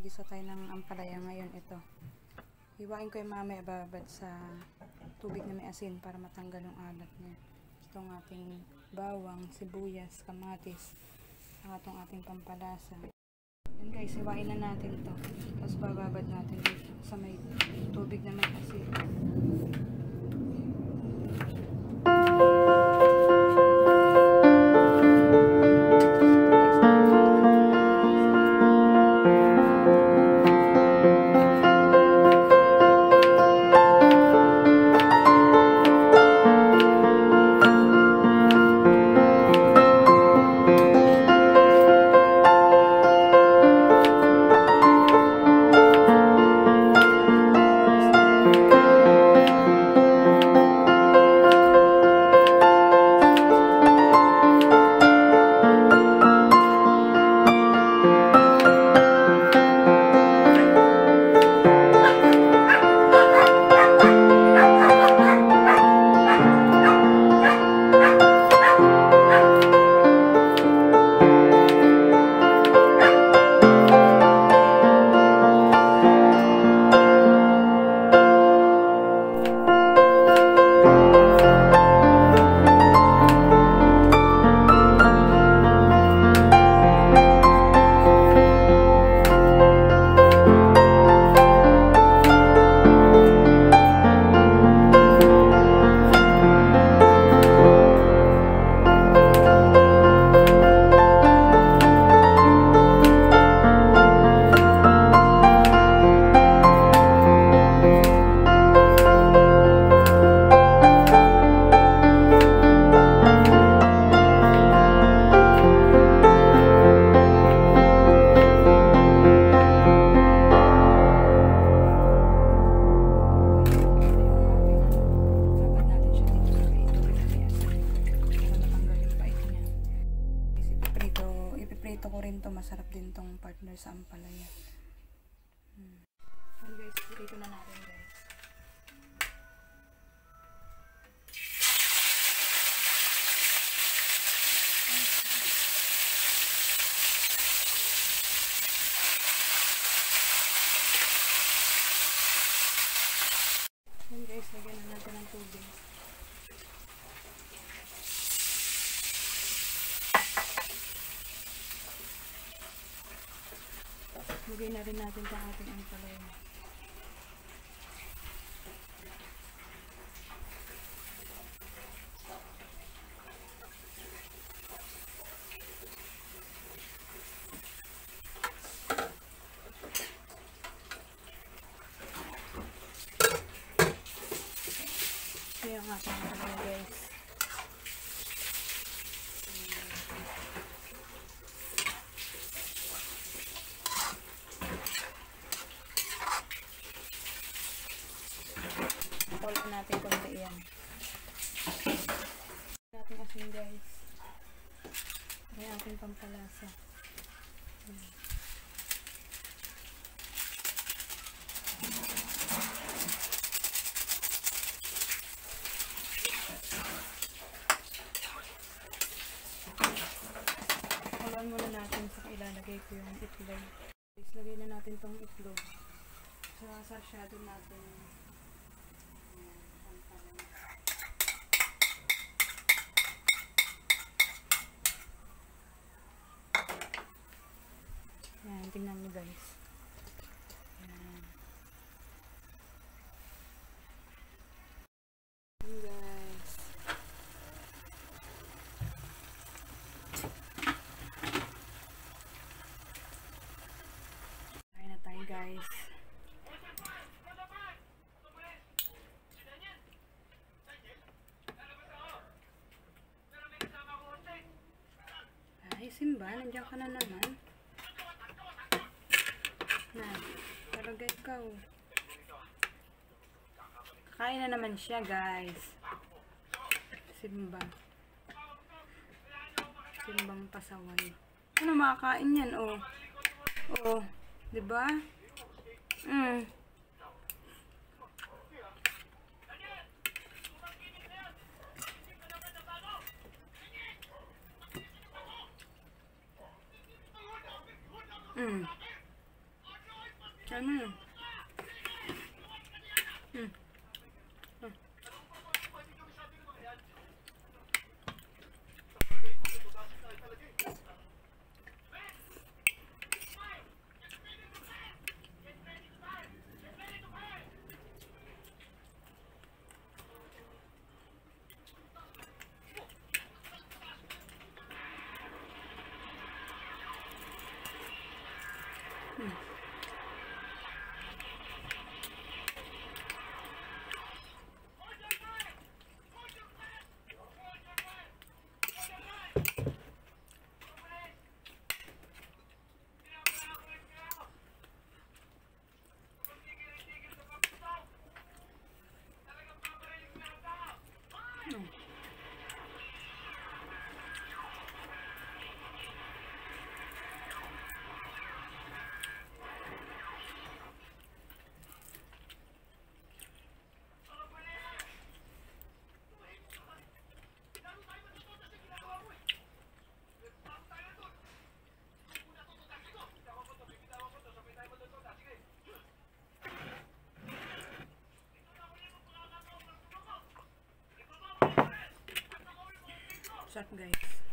magigisa tayo ng ampalaya ngayon. Ito. Hiwain ko yung mamaya babad sa tubig na may asin para matanggal yung alat niya. Itong ating bawang, sibuyas, kamatis, saka itong ating pampalasa. Yan guys, hiwain na natin to. Tapos bababad natin sa may tubig na may asin. Ampalaya. Hmm. Yan guys, prito na natin guys. Yan guys, lagyan na natin ng tubig. Lagyan na rin natin sa ating ampalaya. Ito yung ating ampalaya guys. Polo natin konti yan. Natin guys. Ito yung ating pampalasa. Hmm. Haluan muna natin sa ilalagay ko yung itlog. Guys, lagay na natin tong itlog. Sa sarsyado natin. Ayan, pampalaya. Ayan, tingnan nyo guys. Ayan. Ayan guys. Kain na tayo guys. Ay, Simba, nandiyan ka na naman. Na, talaga ikaw. Kain na naman siya, guys. Simba. Simbang pasaway. Ano makakain yan, oh. Oh, 'di ba? Mm. Mm. Ano mo yun? Hmm. Mm. Mm. Guys.